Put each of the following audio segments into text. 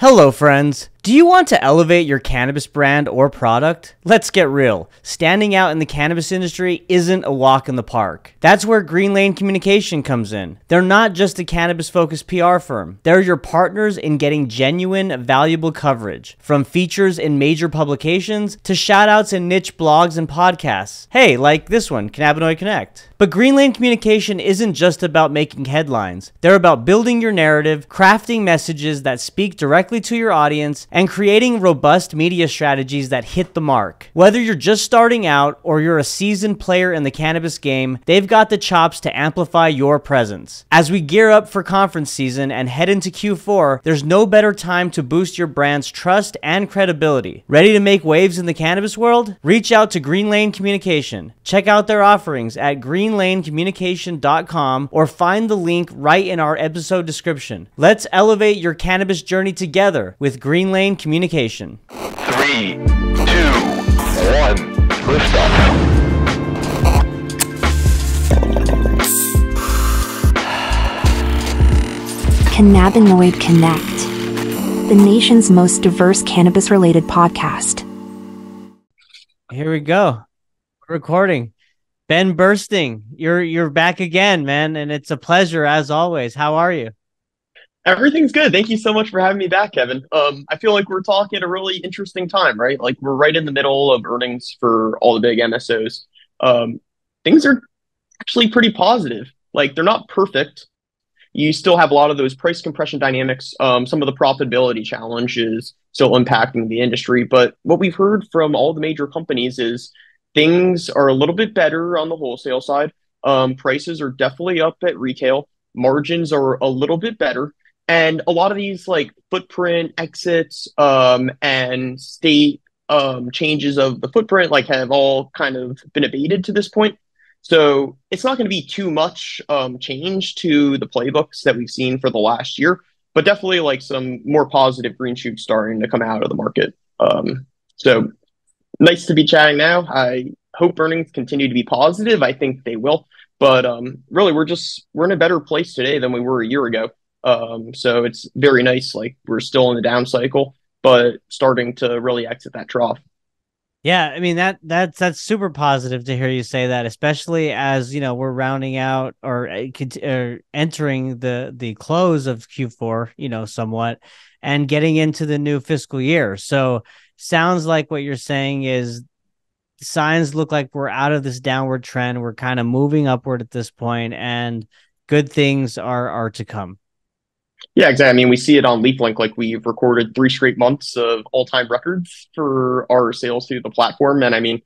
Hello, friends. Do you want to elevate your cannabis brand or product? Let's get real. Standing out in the cannabis industry isn't a walk in the park. That's where Green Lane Communication comes in. They're not just a cannabis focused PR firm, they're your partners in getting genuine, valuable coverage, from features in major publications to shoutouts in niche blogs and podcasts. Hey, like this one, Cannabinoid Connect. But Green Lane Communication isn't just about making headlines, they're about building your narrative, crafting messages that speak directly to your audience, creating robust media strategies that hit the mark. Whether you're just starting out or you're a seasoned player in the cannabis game, they've got the chops to amplify your presence. As we gear up for conference season and head into Q4, there's no better time to boost your brand's trust and credibility. Ready to make waves in the cannabis world? Reach out to Green Lane Communication. Check out their offerings at greenlanecommunication.com or find the link right in our episode description. Let's elevate your cannabis journey together with Green Lane Communication. Three, two, one, liftoff. Cannabinoid Connect, the nation's most diverse cannabis related podcast. Here we go. We're recording. Ben Burstein, you're you're back again, man, and it's a pleasure as always. How are you? Everything's good. Thank you so much for having me back, Kevin. Um, I feel like we're talking at a really interesting time, right? Like we're right in the middle of earnings for all the big MSOs. Um, things are actually pretty positive. Like they're not perfect. You still have a lot of those price compression dynamics. Um, some of the profitability challenges still impacting the industry. But what we've heard from all the major companies is things are a little bit better on the wholesale side. Um, prices are definitely up at retail. Margins are a little bit better and a lot of these like footprint exits um, and state um, changes of the footprint like have all kind of been abated to this point. So it's not going to be too much um, change to the playbooks that we've seen for the last year but definitely like some more positive green shoots starting to come out of the market. Um, so nice to be chatting now. I hope earnings continue to be positive. I think they will. But um, really we're just we're in a better place today than we were a year ago um, so it's very nice. Like we're still in the down cycle, but starting to really exit that trough. Yeah, I mean that that's that's super positive to hear you say that, especially as you know we're rounding out or, uh, or entering the the close of Q4, you know, somewhat, and getting into the new fiscal year. So sounds like what you're saying is signs look like we're out of this downward trend. We're kind of moving upward at this point, and good things are are to come. Yeah, exactly. I mean, we see it on LeafLink. Like we've recorded three straight months of all-time records for our sales through the platform, and I mean,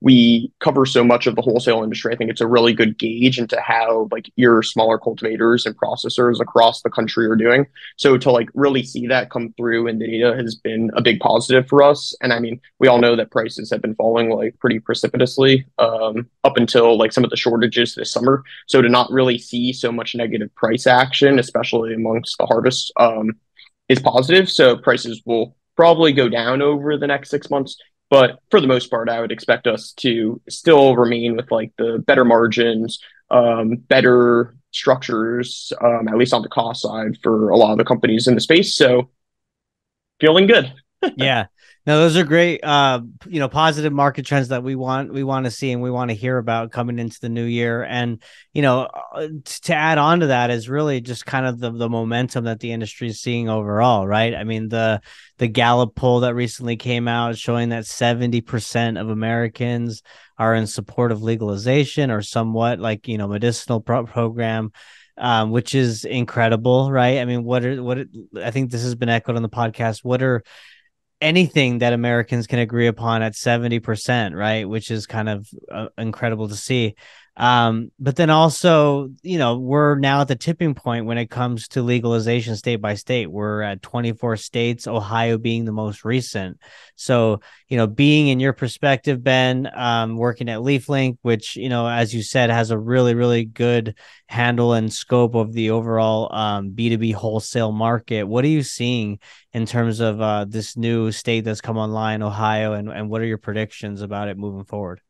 we cover so much of the wholesale industry. I think it's a really good gauge into how like your smaller cultivators and processors across the country are doing. So to like really see that come through in the data has been a big positive for us. And I mean, we all know that prices have been falling like pretty precipitously um, up until like some of the shortages this summer. So to not really see so much negative price action, especially amongst the harvest, um, is positive. So prices will probably go down over the next six months but for the most part, I would expect us to still remain with like the better margins, um, better structures, um, at least on the cost side for a lot of the companies in the space. So feeling good. yeah. No, those are great. Uh, you know, positive market trends that we want we want to see and we want to hear about coming into the new year. And you know, uh, to add on to that is really just kind of the the momentum that the industry is seeing overall, right? I mean, the the Gallup poll that recently came out showing that seventy percent of Americans are in support of legalization or somewhat like you know medicinal pro- program um, which is incredible, right? I mean, what are what I think this has been echoed on the podcast. What are anything that Americans can agree upon at 70%, right? Which is kind of uh, incredible to see. Um, but then also, you know, we're now at the tipping point when it comes to legalization state by state. We're at 24 states, Ohio being the most recent. So, you know, being in your perspective, Ben, um, working at LeafLink, which, you know, as you said, has a really, really good handle and scope of the overall um, B2B wholesale market. What are you seeing in terms of uh, this new state that's come online, Ohio, and, and what are your predictions about it moving forward?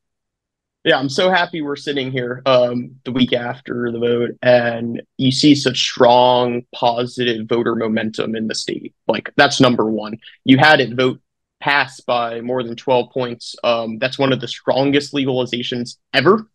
Yeah, I'm so happy we're sitting here um, the week after the vote, and you see such strong positive voter momentum in the state. Like that's number one. You had it vote pass by more than 12 points. Um, that's one of the strongest legalizations ever.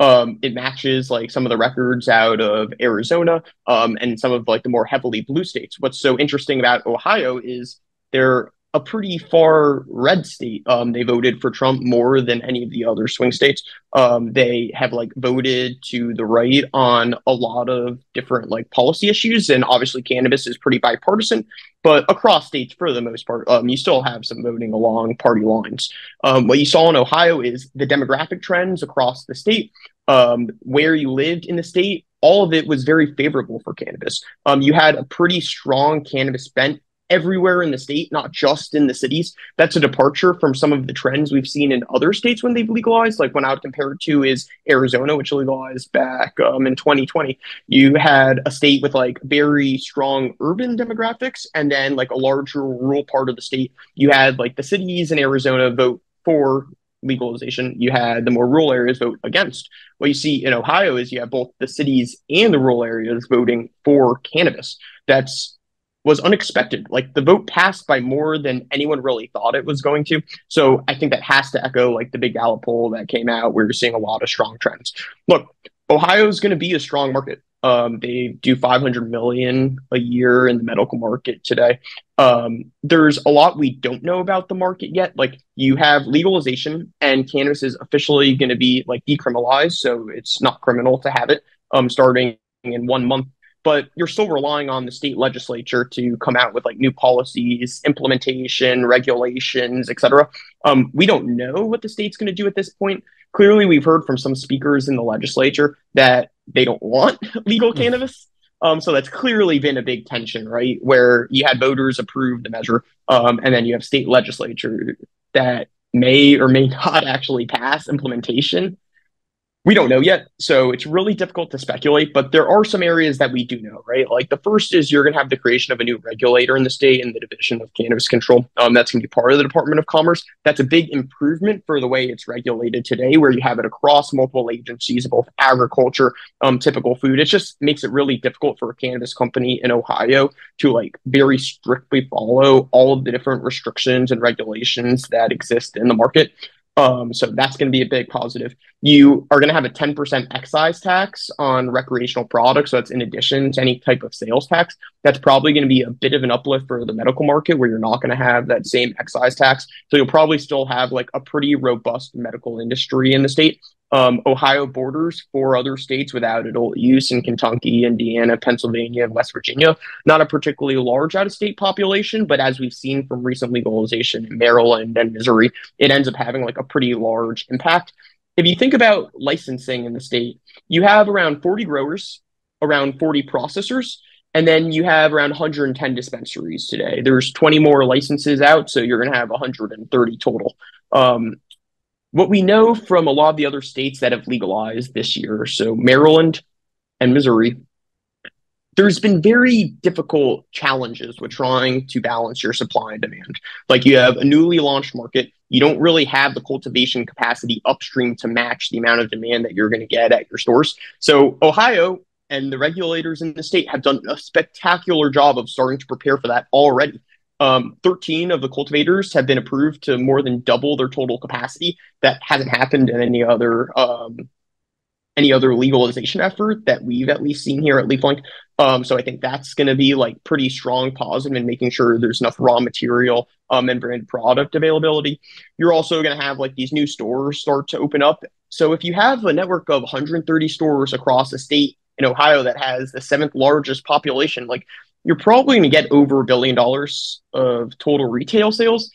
Um, it matches like some of the records out of Arizona um, and some of like the more heavily blue states. What's so interesting about Ohio is there a pretty far red state. Um, they voted for Trump more than any of the other swing states. Um, they have like voted to the right on a lot of different like policy issues, and obviously cannabis is pretty bipartisan. But across states, for the most part, um, you still have some voting along party lines. Um, what you saw in Ohio is the demographic trends across the state, um, where you lived in the state, all of it was very favorable for cannabis. Um, you had a pretty strong cannabis bent everywhere in the state, not just in the cities. That's a departure from some of the trends we've seen in other states when they've legalized. Like when I would compare it to is Arizona, which legalized back um, in 2020. You had a state with like very strong urban demographics, and then like a larger rural part of the state. You had like the cities in Arizona vote for legalization. You had the more rural areas vote against. What you see in Ohio is you have both the cities and the rural areas voting for cannabis. That's was unexpected. Like the vote passed by more than anyone really thought it was going to. So I think that has to echo like the big Gallup poll that came out where you're seeing a lot of strong trends. Look, Ohio is going to be a strong market. Um, they do 500 million a year in the medical market today. Um, there's a lot we don't know about the market yet. Like you have legalization, and cannabis is officially going to be like decriminalized, so it's not criminal to have it. Um, starting in one month but you're still relying on the state legislature to come out with like new policies, implementation, regulations, etc. Um, we don't know what the state's going to do at this point. Clearly, we've heard from some speakers in the legislature that they don't want legal mm. cannabis. Um, so that's clearly been a big tension, right? Where you had voters approve the measure, um, and then you have state legislature that may or may not actually pass implementation we don't know yet. So it's really difficult to speculate, but there are some areas that we do know, right? Like the first is you're going to have the creation of a new regulator in the state in the Division of Cannabis Control. Um, that's going to be part of the Department of Commerce. That's a big improvement for the way it's regulated today, where you have it across multiple agencies, both agriculture, um, typical food. It just makes it really difficult for a cannabis company in Ohio to like very strictly follow all of the different restrictions and regulations that exist in the market. Um, so that's going to be a big positive. You are going to have a 10% excise tax on recreational products. So that's in addition to any type of sales tax. That's probably going to be a bit of an uplift for the medical market where you're not going to have that same excise tax. So you'll probably still have like a pretty robust medical industry in the state. Um, Ohio borders four other states without adult use in Kentucky, Indiana, Pennsylvania, and West Virginia. Not a particularly large out of state population, but as we've seen from recent legalization in Maryland and Missouri, it ends up having like a pretty large impact. If you think about licensing in the state, you have around 40 growers, around 40 processors, and then you have around 110 dispensaries today. There's 20 more licenses out, so you're going to have 130 total. Um, what we know from a lot of the other states that have legalized this year, so Maryland and Missouri, there's been very difficult challenges with trying to balance your supply and demand. Like you have a newly launched market, you don't really have the cultivation capacity upstream to match the amount of demand that you're going to get at your stores. So Ohio and the regulators in the state have done a spectacular job of starting to prepare for that already. Um, 13 of the cultivators have been approved to more than double their total capacity. That hasn't happened in any other um, any other legalization effort that we've at least seen here at LeafLink. Um, so I think that's going to be like pretty strong positive in making sure there's enough raw material um, and brand product availability. You're also going to have like these new stores start to open up. So if you have a network of 130 stores across the state in Ohio that has the seventh largest population, like you're probably going to get over a billion dollars of total retail sales.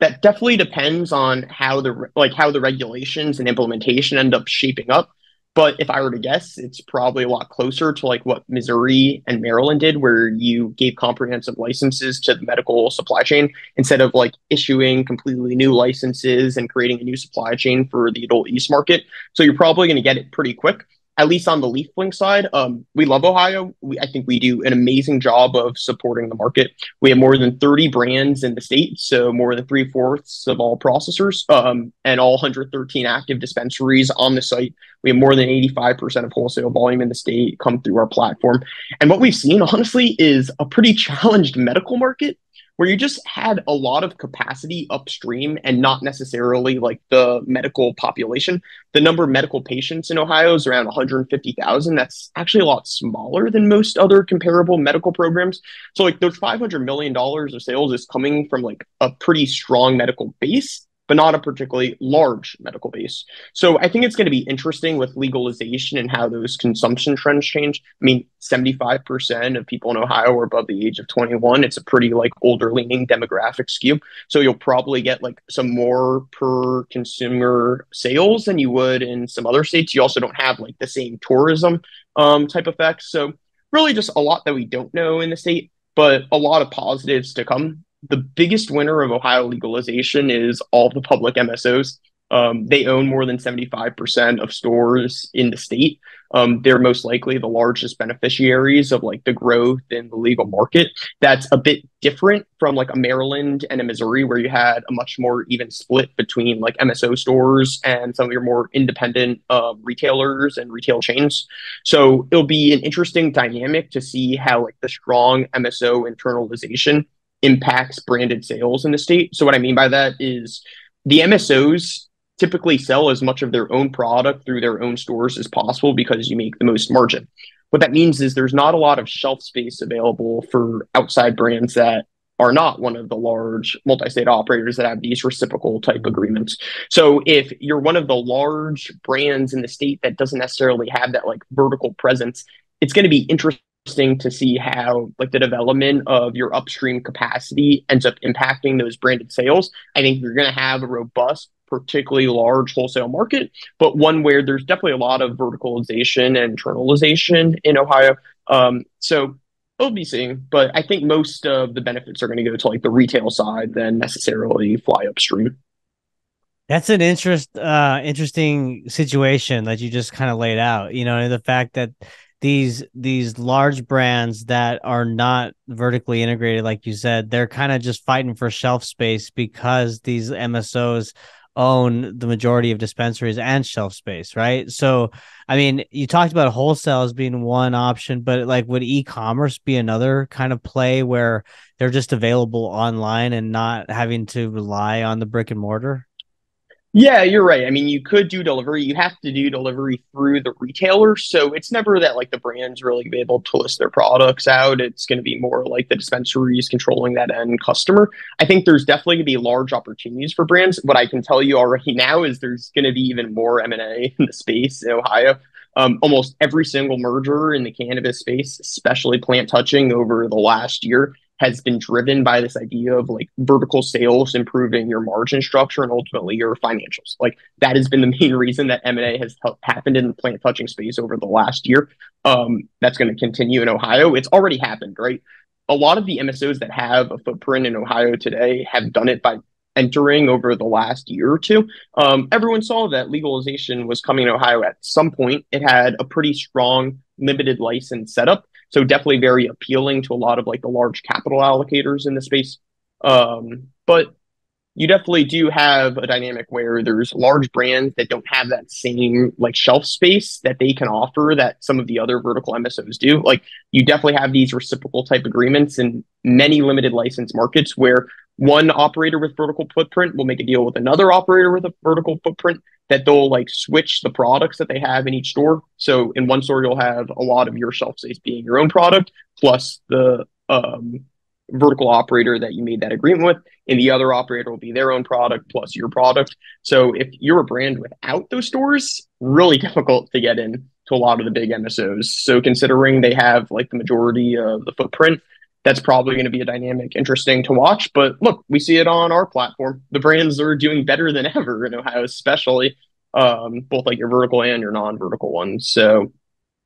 That definitely depends on how the like how the regulations and implementation end up shaping up. But if I were to guess, it's probably a lot closer to like what Missouri and Maryland did, where you gave comprehensive licenses to the medical supply chain instead of like issuing completely new licenses and creating a new supply chain for the adult use market. So you're probably going to get it pretty quick. At least on the LeafLink side, um, we love Ohio. We, I think we do an amazing job of supporting the market. We have more than 30 brands in the state, so more than three fourths of all processors um, and all 113 active dispensaries on the site. We have more than 85% of wholesale volume in the state come through our platform. And what we've seen, honestly, is a pretty challenged medical market where you just had a lot of capacity upstream and not necessarily like the medical population. The number of medical patients in Ohio is around 150,000. That's actually a lot smaller than most other comparable medical programs. So like those 500 million dollars of sales is coming from like a pretty strong medical base but not a particularly large medical base. So I think it's going to be interesting with legalization and how those consumption trends change. I mean, 75% of people in Ohio are above the age of 21. It's a pretty like older leaning demographic skew. So you'll probably get like some more per consumer sales than you would in some other states. You also don't have like the same tourism um, type effects. So really just a lot that we don't know in the state, but a lot of positives to come the biggest winner of Ohio legalization is all the public MSOs. Um, they own more than 75% of stores in the state. Um, they're most likely the largest beneficiaries of like the growth in the legal market. That's a bit different from like a Maryland and a Missouri, where you had a much more even split between like MSO stores and some of your more independent uh, retailers and retail chains. So it'll be an interesting dynamic to see how like the strong MSO internalization impacts branded sales in the state. So what I mean by that is the MSOs typically sell as much of their own product through their own stores as possible because you make the most margin. What that means is there's not a lot of shelf space available for outside brands that are not one of the large multi-state operators that have these reciprocal type agreements. So if you're one of the large brands in the state that doesn't necessarily have that like vertical presence, it's going to be interesting interesting to see how like the development of your upstream capacity ends up impacting those branded sales. I think you're going to have a robust, particularly large wholesale market, but one where there's definitely a lot of verticalization and internalization in Ohio. Um, so we'll be seeing, but I think most of the benefits are going to go to like the retail side than necessarily fly upstream. That's an interest, uh, interesting situation that you just kind of laid out. You know, the fact that these these large brands that are not vertically integrated like you said they're kind of just fighting for shelf space because these MSOs own the majority of dispensaries and shelf space right? So i mean you talked about wholesale as being one option but like would e-commerce be another kind of play where they're just available online and not having to rely on the brick and mortar yeah, you're right. I mean, you could do delivery. You have to do delivery through the retailer. So it's never that like the brands really be able to list their products out. It's going to be more like the dispensaries controlling that end customer. I think there's definitely going to be large opportunities for brands. What I can tell you already now is there's going to be even more M&A in the space in Ohio. Um, almost every single merger in the cannabis space, especially plant touching over the last year, has been driven by this idea of like vertical sales improving your margin structure and ultimately your financials. Like that has been the main reason that M&A has happened in the plant touching space over the last year. Um, that's going to continue in Ohio. It's already happened, right? A lot of the MSOs that have a footprint in Ohio today have done it by entering over the last year or two. Um, everyone saw that legalization was coming in Ohio at some point. It had a pretty strong limited license setup so definitely very appealing to a lot of like the large capital allocators in the space. Um, but you definitely do have a dynamic where there's large brands that don't have that same like shelf space that they can offer that some of the other vertical MSOs do. Like you definitely have these reciprocal type agreements in many limited license markets where one operator with vertical footprint will make a deal with another operator with a vertical footprint that they'll like switch the products that they have in each store. So in one store, you'll have a lot of your shelf space being your own product plus the um, vertical operator that you made that agreement with. And the other operator will be their own product plus your product. So if you're a brand without those stores, really difficult to get in to a lot of the big MSOs. So considering they have like the majority of the footprint, that's probably going to be a dynamic, interesting to watch. But look, we see it on our platform. The brands are doing better than ever in Ohio, especially um, both like your vertical and your non-vertical ones. So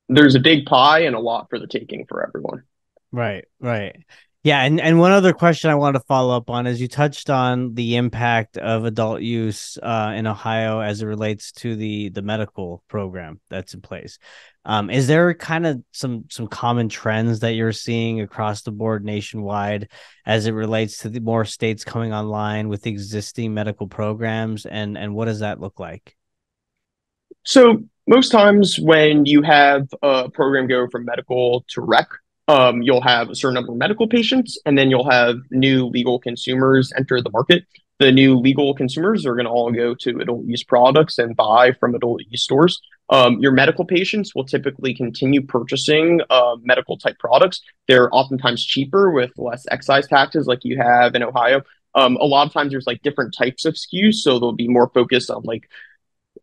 there's a big pie and a lot for the taking for everyone. Right, right. Yeah, and, and one other question I want to follow up on is you touched on the impact of adult use uh, in Ohio as it relates to the the medical program that's in place. Um, is there kind of some some common trends that you're seeing across the board nationwide as it relates to the more states coming online with existing medical programs, and and what does that look like? So most times when you have a program go from medical to rec, um, you'll have a certain number of medical patients, and then you'll have new legal consumers enter the market. The new legal consumers are going to all go to adult use products and buy from adult use stores. Um, your medical patients will typically continue purchasing uh, medical type products. They're oftentimes cheaper with less excise taxes, like you have in Ohio. Um, a lot of times there's like different types of SKUs, so they'll be more focused on like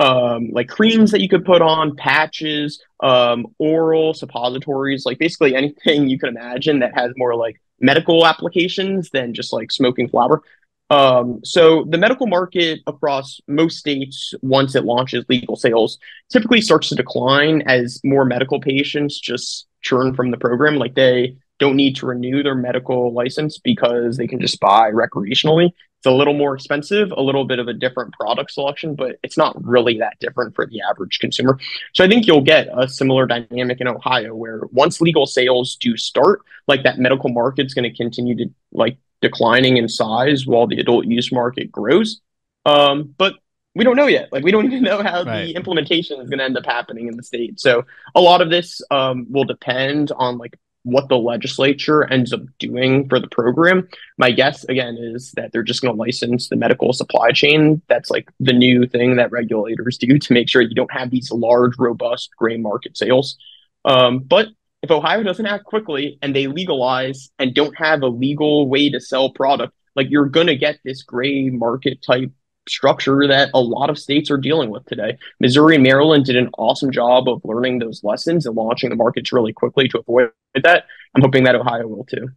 um, like creams that you could put on, patches, um, oral suppositories, like basically anything you can imagine that has more like medical applications than just like smoking flower. Um, so the medical market across most states, once it launches legal sales, typically starts to decline as more medical patients just churn from the program. Like they don't need to renew their medical license because they can just buy recreationally. It's a little more expensive, a little bit of a different product selection, but it's not really that different for the average consumer. So I think you'll get a similar dynamic in Ohio where once legal sales do start, like that medical market's going to continue to like declining in size while the adult use market grows. Um, but we don't know yet. Like we don't even know how right. the implementation is going to end up happening in the state. So a lot of this um, will depend on like what the legislature ends up doing for the program. My guess, again, is that they're just going to license the medical supply chain. That's like the new thing that regulators do to make sure you don't have these large, robust gray market sales. Um, but if Ohio doesn't act quickly and they legalize and don't have a legal way to sell product, like you're going to get this gray market type structure that a lot of states are dealing with today. Missouri and Maryland did an awesome job of learning those lessons and launching the markets really quickly to avoid that. I'm hoping that Ohio will too.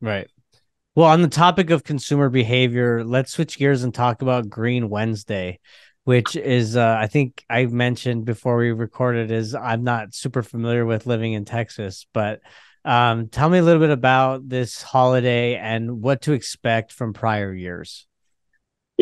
Right. Well, on the topic of consumer behavior, let's switch gears and talk about Green Wednesday, which is uh, I think I mentioned before we recorded is I'm not super familiar with living in Texas, but um, tell me a little bit about this holiday and what to expect from prior years.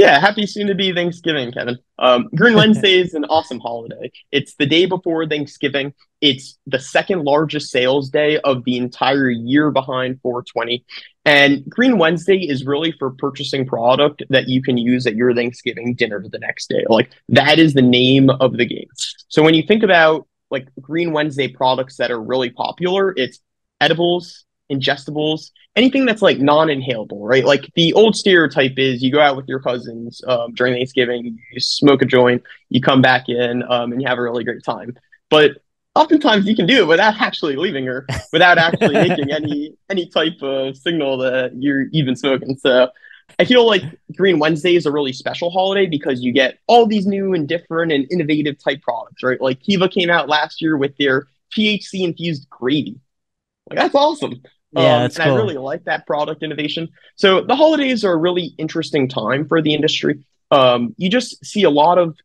Yeah, happy soon to be Thanksgiving, Kevin. Um, Green Wednesday is an awesome holiday. It's the day before Thanksgiving. It's the second largest sales day of the entire year behind 420. And Green Wednesday is really for purchasing product that you can use at your Thanksgiving dinner the next day. Like that is the name of the game. So when you think about like Green Wednesday products that are really popular, it's edibles, ingestibles, anything that's like non-inhalable, right? Like the old stereotype is you go out with your cousins um, during Thanksgiving, you smoke a joint, you come back in, um, and you have a really great time. But oftentimes you can do it without actually leaving her, without actually making any any type of signal that you're even smoking. So I feel like Green Wednesday is a really special holiday because you get all these new and different and innovative type products, right? Like Kiva came out last year with their THC infused gravy. Like that's awesome. Yeah, um, and cool. I really like that product innovation. So the holidays are a really interesting time for the industry. Um, you just see a lot of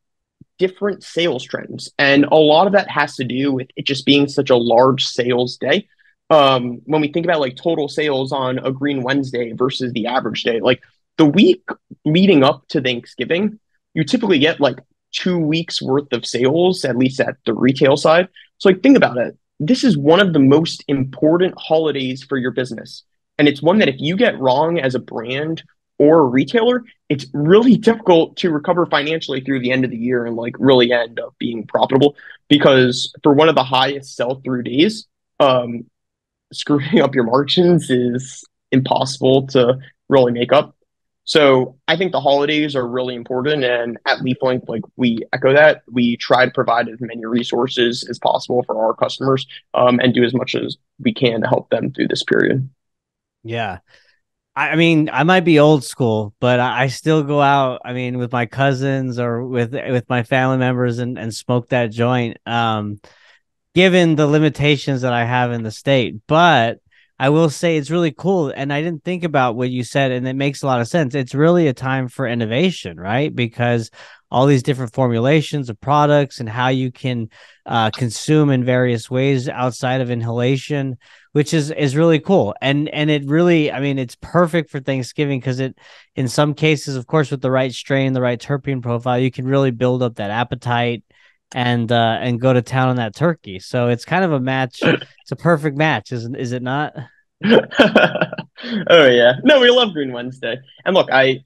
different sales trends, and a lot of that has to do with it just being such a large sales day. Um, when we think about like total sales on a Green Wednesday versus the average day, like the week leading up to Thanksgiving, you typically get like two weeks worth of sales, at least at the retail side. So like think about it this is one of the most important holidays for your business. And it's one that if you get wrong as a brand or a retailer, it's really difficult to recover financially through the end of the year and like really end up being profitable because for one of the highest sell through days, um, screwing up your margins is impossible to really make up. So I think the holidays are really important, and at LeafLink, like we echo that. We try to provide as many resources as possible for our customers, um, and do as much as we can to help them through this period. Yeah, I mean, I might be old school, but I still go out. I mean, with my cousins or with with my family members and and smoke that joint. Um, given the limitations that I have in the state, but I will say it's really cool. And I didn't think about what you said, and it makes a lot of sense. It's really a time for innovation, right? Because all these different formulations of products and how you can uh, consume in various ways outside of inhalation which is is really cool and and it really i mean it's perfect for thanksgiving because it in some cases of course with the right strain the right terpene profile you can really build up that appetite and uh and go to town on that turkey. So it's kind of a match. It's a perfect match isn't is it not? Oh yeah. No we love green wednesday. And look i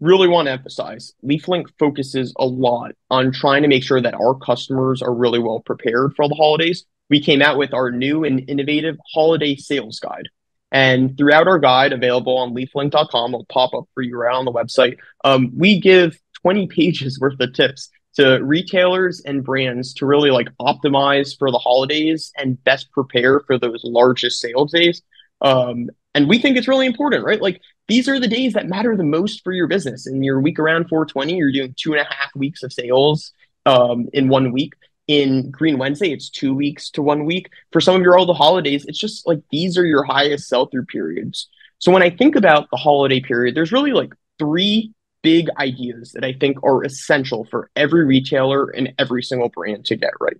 really want to emphasize leaflink focuses a lot on trying to make sure that our customers are really well prepared for the holidays. We came out with our new and innovative holiday sales guide. And throughout our guide, available on leaflink.com, it'll pop up for you right on the website. Um, we give 20 pages worth of tips to retailers and brands to really like optimize for the holidays and best prepare for those largest sales days. Um, and we think it's really important, right? Like these are the days that matter the most for your business. In your week around 420, you're doing two and a half weeks of sales um, in one week in Green Wednesday, it's two weeks to one week. For some of your older holidays, it's just like these are your highest sell through periods. So when I think about the holiday period, there's really like three big ideas that I think are essential for every retailer and every single brand to get right.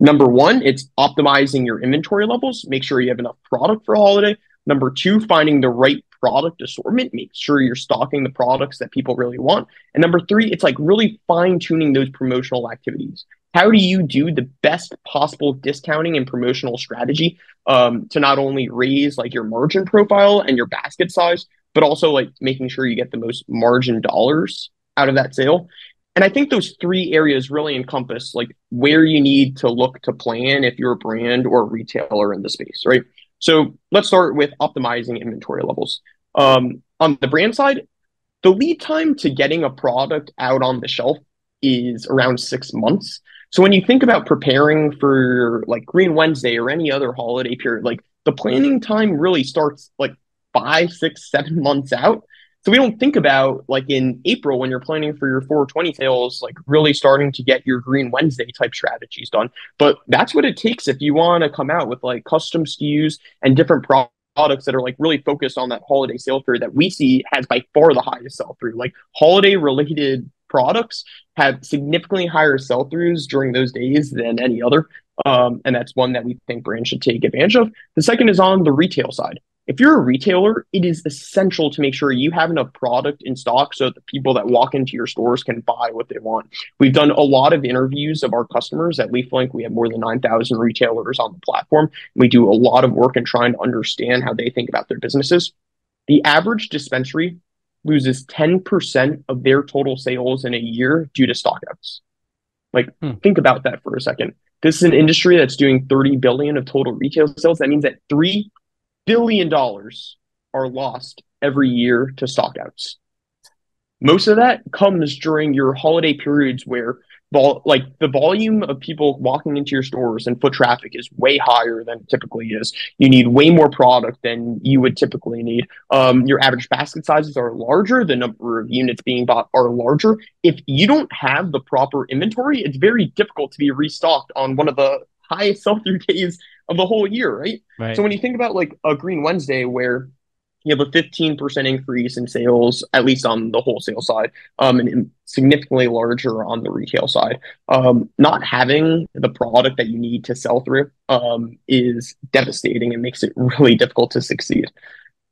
Number one, it's optimizing your inventory levels, make sure you have enough product for a holiday. Number two, finding the right product assortment, make sure you're stocking the products that people really want. And number three, it's like really fine tuning those promotional activities how do you do the best possible discounting and promotional strategy um, to not only raise like your margin profile and your basket size but also like making sure you get the most margin dollars out of that sale. And i think those three areas really encompass like where you need to look to plan if you're a brand or a retailer in the space right? So let's start with optimizing inventory levels. Um, on the brand side the lead time to getting a product out on the shelf is around six months. So when you think about preparing for like Green Wednesday or any other holiday period, like the planning time really starts like five, six, seven months out. So we don't think about like in April when you're planning for your 420 sales, like really starting to get your Green Wednesday type strategies done. But that's what it takes if you want to come out with like custom SKUs and different products products that are like really focused on that holiday sale through that we see has by far the highest sell through. Like holiday related products have significantly higher sell throughs during those days than any other. Um, and that's one that we think brands should take advantage of. The second is on the retail side. If you're a retailer, it is essential to make sure you have enough product in stock so that the people that walk into your stores can buy what they want. We've done a lot of interviews of our customers at LeafLink. We have more than 9,000 retailers on the platform. We do a lot of work in trying to understand how they think about their businesses. The average dispensary loses 10% of their total sales in a year due to stockouts. Like, hmm. think about that for a second. This is an industry that's doing 30 billion of total retail sales. That means that three billion dollars are lost every year to stockouts. Most of that comes during your holiday periods where vol- like the volume of people walking into your stores and foot traffic is way higher than it typically is. You need way more product than you would typically need. Um, your average basket sizes are larger. The number of units being bought are larger. If you don't have the proper inventory, it's very difficult to be restocked on one of the highest sell-through days of the whole year, right? right? So when you think about like a Green Wednesday where you have a 15% increase in sales, at least on the wholesale side, um, and significantly larger on the retail side. Um, not having the product that you need to sell through um, is devastating and makes it really difficult to succeed.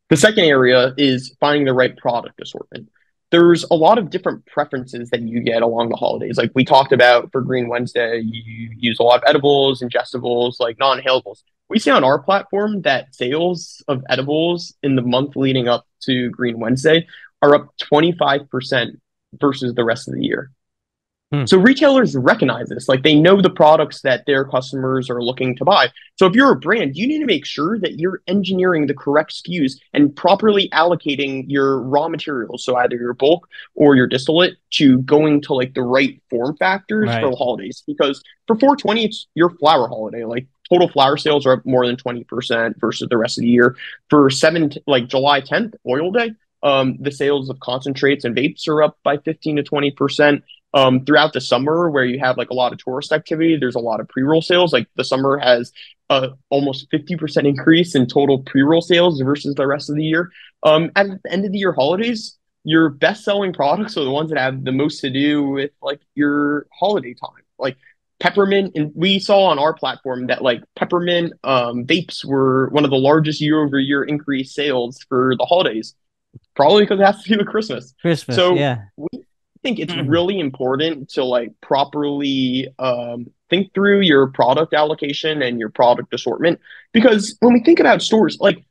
The second area is finding the right product assortment. There's a lot of different preferences that you get along the holidays. Like we talked about for Green Wednesday, you use a lot of edibles, ingestibles, like non inhalables we see on our platform that sales of edibles in the month leading up to Green Wednesday are up 25% versus the rest of the year. Hmm. So retailers recognize this, like they know the products that their customers are looking to buy. So if you're a brand, you need to make sure that you're engineering the correct SKUs and properly allocating your raw materials, so either your bulk or your distillate, to going to like the right form factors right. for the holidays. Because for 420, it's your flower holiday. Like total flower sales are up more than 20% versus the rest of the year. For seven, like July 10th, oil day, um, the sales of concentrates and vapes are up by 15 to 20%. Um, throughout the summer, where you have like a lot of tourist activity, there's a lot of pre roll sales. Like the summer has a almost 50% increase in total pre roll sales versus the rest of the year. Um, at the end of the year holidays, your best selling products are the ones that have the most to do with like your holiday time. Like peppermint and we saw on our platform that like peppermint um, vapes were one of the largest year over year increase sales for the holidays probably because it has to do with christmas Christmas. so yeah. we think it's really important to like properly um, think through your product allocation and your product assortment because when we think about stores like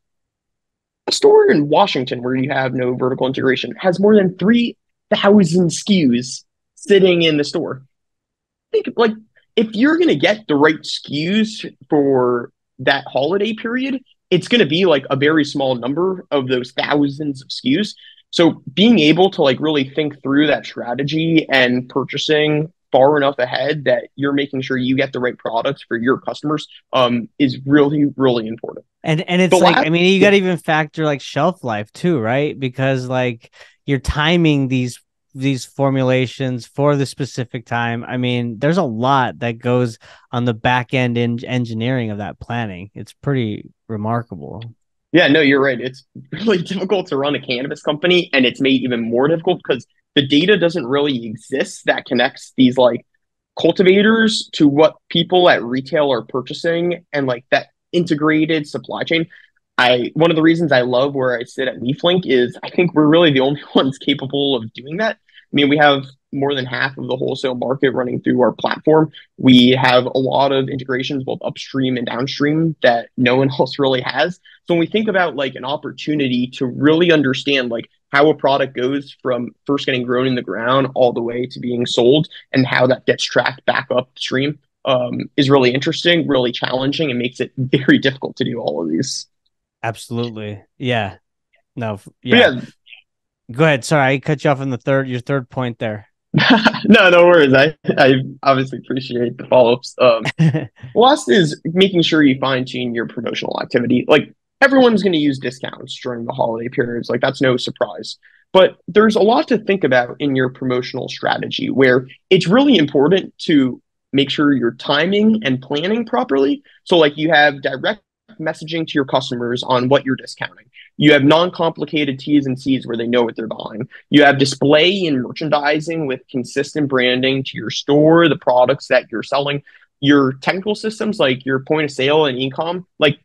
a store in washington where you have no vertical integration has more than 3000 skus sitting in the store think like if you're going to get the right SKUs for that holiday period, it's going to be like a very small number of those thousands of SKUs. So being able to like really think through that strategy and purchasing far enough ahead that you're making sure you get the right products for your customers um, is really really important. And and it's The like last- I mean you got to even factor like shelf life too, right? Because like you're timing these these formulations for the specific time. I mean, there's a lot that goes on the back end in engineering of that planning. It's pretty remarkable. Yeah, no, you're right. It's really difficult to run a cannabis company, and it's made even more difficult because the data doesn't really exist that connects these like cultivators to what people at retail are purchasing and like that integrated supply chain. I one of the reasons I love where I sit at LeafLink is I think we're really the only ones capable of doing that. I mean, we have more than half of the wholesale market running through our platform. We have a lot of integrations both upstream and downstream that no one else really has. So when we think about like an opportunity to really understand like how a product goes from first getting grown in the ground all the way to being sold and how that gets tracked back upstream um, is really interesting, really challenging, and makes it very difficult to do all of these. Absolutely. Yeah. No. Yeah. yeah, Go ahead. Sorry, I cut you off on the third your third point there. no, no worries. I, I obviously appreciate the follow-ups. Um, last is making sure you fine-tune your promotional activity. Like everyone's going to use discounts during the holiday periods. Like that's no surprise. But there's a lot to think about in your promotional strategy where it's really important to make sure you're timing and planning properly. So like you have direct messaging to your customers on what you're discounting. You have non-complicated T's and C's where they know what they're buying. You have display and merchandising with consistent branding to your store, the products that you're selling. Your technical systems like your point of sale and ecom, like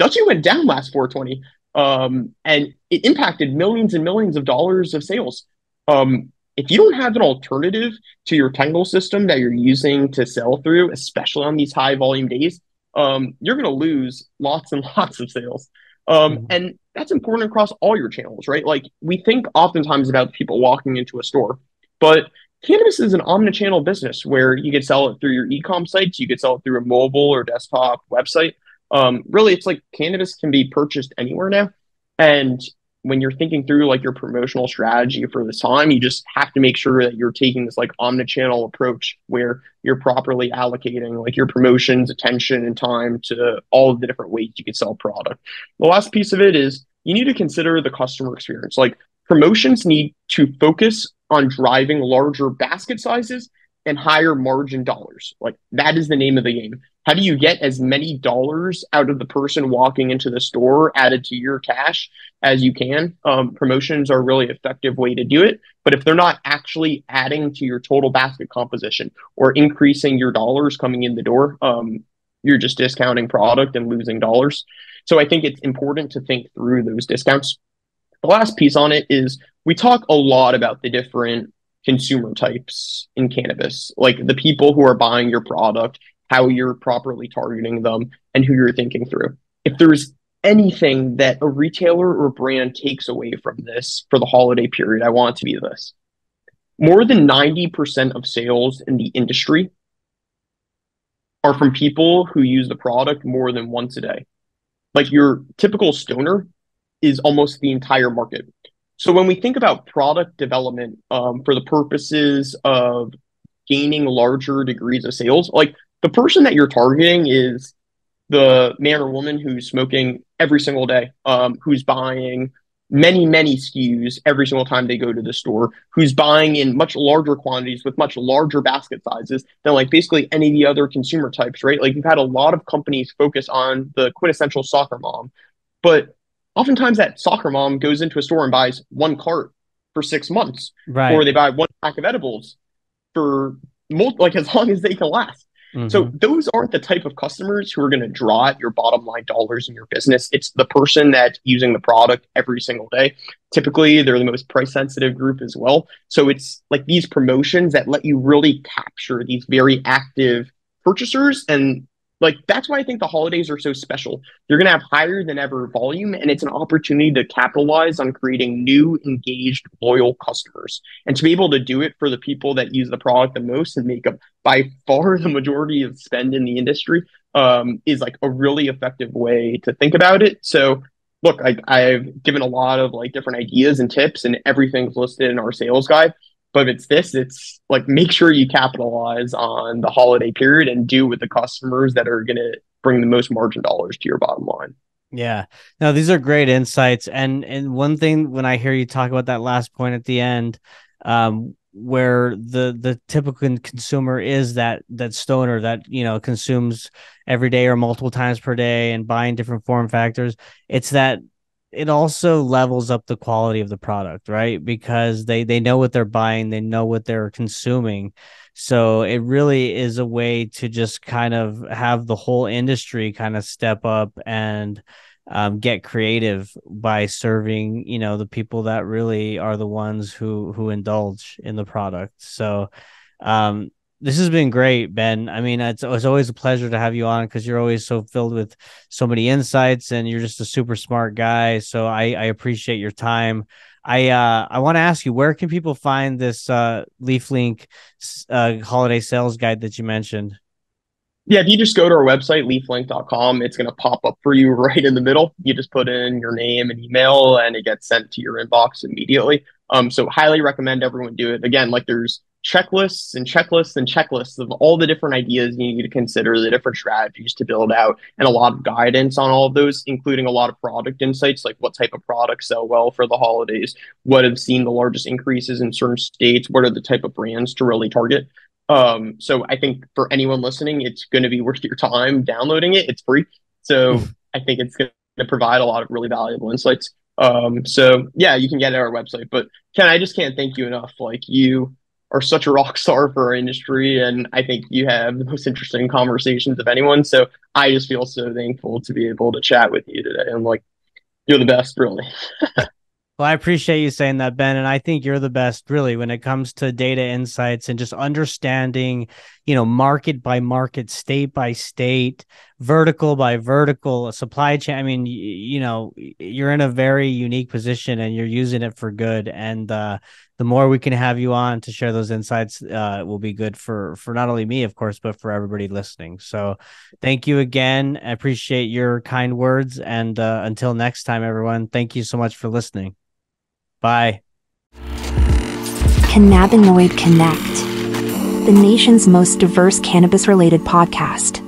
Dutchie went down last 420, um, and it impacted millions and millions of dollars of sales. Um, if you don't have an alternative to your Tangle system that you're using to sell through, especially on these high volume days, um, you're going to lose lots and lots of sales. Um, Mhm. And that's important across all your channels, right? Like we think oftentimes about people walking into a store, but cannabis is an omnichannel business where you could sell it through your e-com sites, you could sell it through a mobile or desktop website. Um, really, it's like cannabis can be purchased anywhere now. And when you're thinking through like your promotional strategy for this time, you just have to make sure that you're taking this like omnichannel approach where you're properly allocating like your promotions, attention, and time to all of the different ways you can sell product. The last piece of it is you need to consider the customer experience. Like promotions need to focus on driving larger basket sizes and higher margin dollars. Like that is the name of the game. How do you get as many dollars out of the person walking into the store added to your cash as you can? Um, promotions are a really effective way to do it. But if they're not actually adding to your total basket composition or increasing your dollars coming in the door, um, you're just discounting product and losing dollars. So I think it's important to think through those discounts. The last piece on it is we talk a lot about the different consumer types in cannabis, like the people who are buying your product, how you're properly targeting them, and who you're thinking through. If there's anything that a retailer or brand takes away from this for the holiday period, I want it to be this. More than 90% of sales in the industry are from people who use the product more than once a day. Like your typical stoner is almost the entire market. So when we think about product development um, for the purposes of gaining larger degrees of sales, like the person that you're targeting is the man or woman who's smoking every single day, um, who's buying many, many SKUs every single time they go to the store, who's buying in much larger quantities with much larger basket sizes than like basically any of the other consumer types, right? Like you've had a lot of companies focus on the quintessential soccer mom, but oftentimes that soccer mom goes into a store and buys one cart for six months, right. or they buy one pack of edibles for mul- like as long as they can last. So Mhm. those aren't the type of customers who are going to draw at your bottom line dollars in your business. It's the person that's using the product every single day. Typically, they're the most price sensitive group as well. So it's like these promotions that let you really capture these very active purchasers and like that's why I think the holidays are so special. You're going to have higher than ever volume and it's an opportunity to capitalize on creating new engaged loyal customers and to be able to do it for the people that use the product the most and make up by far the majority of spend in the industry um, is like a really effective way to think about it. So look, I, I've given a lot of like different ideas and tips and everything's listed in our sales guide. But if it's this, it's like make sure you capitalize on the holiday period and do with the customers that are going to bring the most margin dollars to your bottom line. Yeah. No, these are great insights. And and one thing when I hear you talk about that last point at the end, um, where the the typical consumer is that that stoner that you know consumes every day or multiple times per day and buying different form factors, it's that it also levels up the quality of the product, right? Because they they know what they're buying, they know what they're consuming. So it really is a way to just kind of have the whole industry kind of step up and um, get creative by serving, you know, the people that really are the ones who who indulge in the product. So um, this has been great, Ben. I mean, it's, it's always a pleasure to have you on because you're always so filled with so many insights and you're just a super smart guy. So I, I appreciate your time. I uh, I want to ask you, where can people find this uh, LeafLink uh, holiday sales guide that you mentioned? Yeah, if you just go to our website, leaflink.com, it's going to pop up for you right in the middle. You just put in your name and email, and it gets sent to your inbox immediately. Um, so highly recommend everyone do it. Again, like there's checklists and checklists and checklists of all the different ideas you need to consider, the different strategies to build out, and a lot of guidance on all of those, including a lot of product insights, like what type of products sell well for the holidays, what have seen the largest increases in certain states, what are the type of brands to really target. Um, so I think for anyone listening, it's going to be worth your time downloading it. It's free. So I think it's going to provide a lot of really valuable insights. Um, so yeah, you can get it at our website. But Ken, I just can't thank you enough. Like you are such a rock star for our industry, and I think you have the most interesting conversations of anyone. So I just feel so thankful to be able to chat with you today. I'm like, you're the best, really. Well, I appreciate you saying that, Ben. And I think you're the best, really, when it comes to data insights and just understanding, you know, market by market, state by state, vertical by vertical, supply chain. I mean, y- you know, you're in a very unique position and you're using it for good. And uh, the more we can have you on to share those insights, uh, will be good for for not only me, of course, but for everybody listening. So, thank you again. I appreciate your kind words. And uh, until next time, everyone, thank you so much for listening. Bye. Cannabinoid Connect, the nation's most diverse cannabis related podcast.